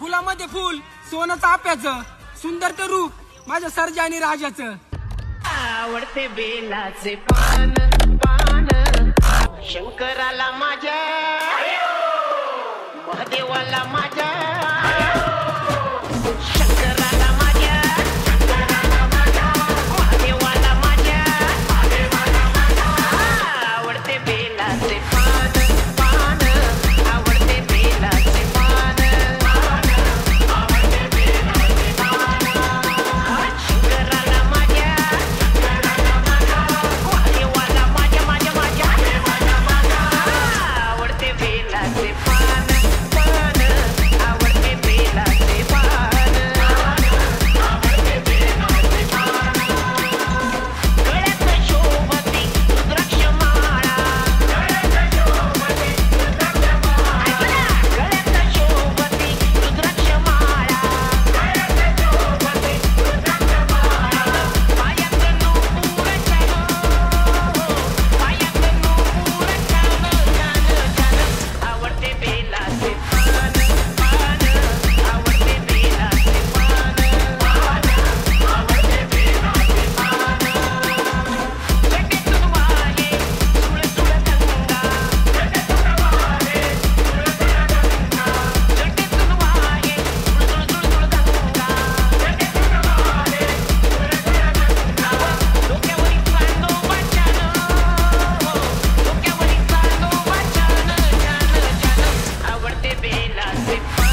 फुलामध्ये फुल सोनं चाप्याचं सुंदर तर रूप माझ्या सर्जा आणि राजाचं. आवडते बेलाचे पान पान. शंकराला माझ्या महादेवाला माझ्या. Sexy.